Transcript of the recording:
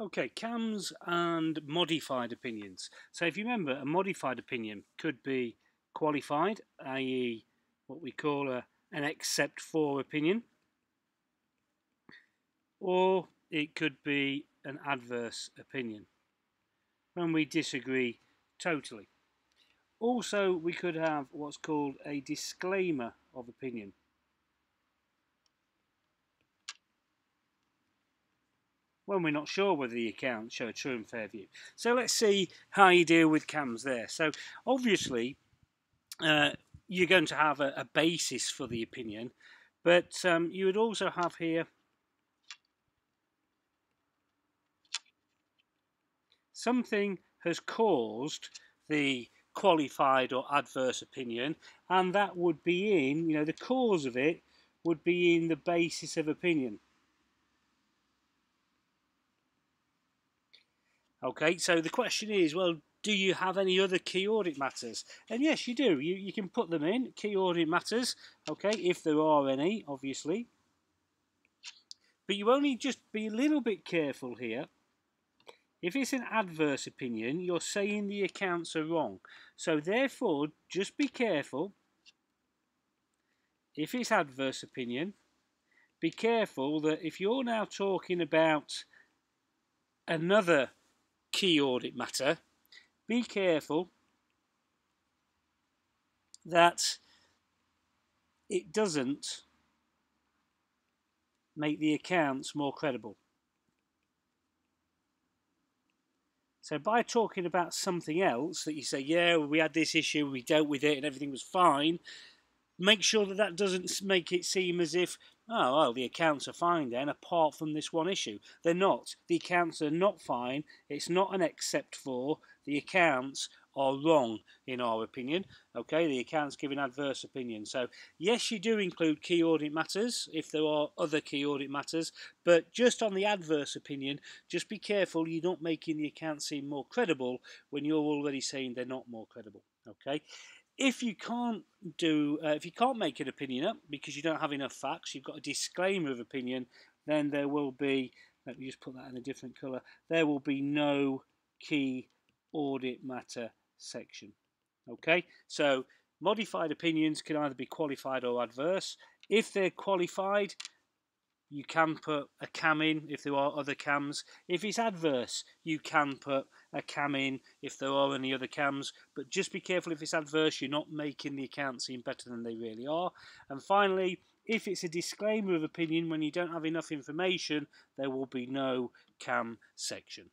Okay, KAMs and modified opinions. So if you remember, a modified opinion could be qualified, i.e. what we call a, an except for opinion, or it could be an adverse opinion when we disagree totally. Also, we could have what's called a disclaimer of opinion. When we're not sure whether the accounts show a true and fair view. So let's see how you deal with KAMs there. So obviously, uh, you're going to have a, a, basis for the opinion, but um, you would also have here something has caused the qualified or adverse opinion, and that would be in, you know, the cause of it would be in the basis of opinion. Okay, so the question is, well, do you have any other key audit matters? And yes, you do. You, you can put them in, key audit matters, okay, if there are any, obviously. But you only just be a little bit careful here. If it's an adverse opinion, you're saying the accounts are wrong. So therefore, just be careful. If it's adverse opinion, be careful that if you're now talking about another key audit matter, be careful that it doesn't make the accounts more credible. So by talking about something else that you say, yeah, we had this issue, we dealt with it and everything was fine, make sure that that doesn't make it seem as if oh, well, the accounts are fine then, apart from this one issue. They're not. The accounts are not fine. It's not an except for. The accounts are wrong, in our opinion. Okay, the accounts give an adverse opinion. So, yes, you do include key audit matters if there are other key audit matters, but just on the adverse opinion, just be careful you're not making the accounts seem more credible when you're already saying they're not more credible. Okay, if you can't do, uh, if you can't make an opinion up because you don't have enough facts, you've got a disclaimer of opinion, then there will be, let me just put that in a different colour, there will be no key audit matter section. Okay, so modified opinions can either be qualified or adverse. If they're qualified, you can put a KAM in if there are other KAMs. If it's adverse, you can put a KAM in if there are any other KAMs. But just be careful if it's adverse, you're not making the accounts seem better than they really are. And finally, if it's a disclaimer of opinion when you don't have enough information, there will be no KAM section.